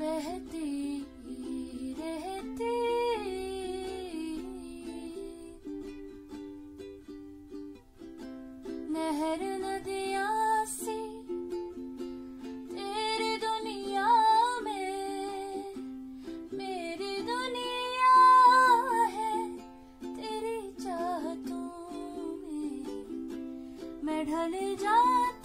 बहती रहती। नहर नदिया से तेरी दुनिया में मेरी दुनिया है तेरी चाहतों में। मैं ढल जाती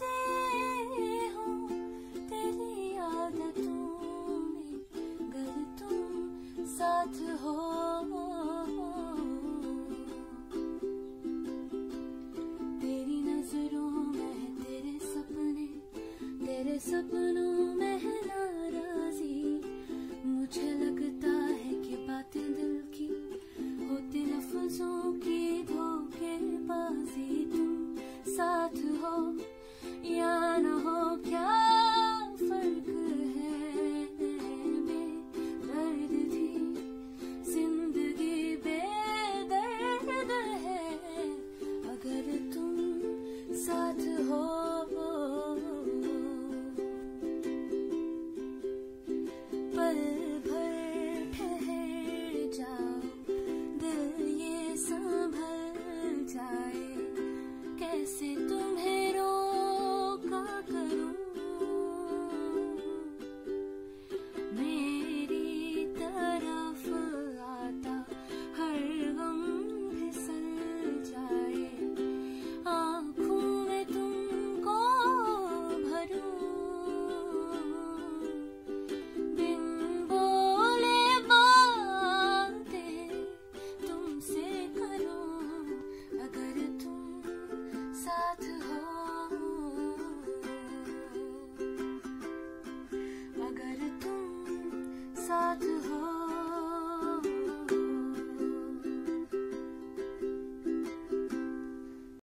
to hold c'est tout. start to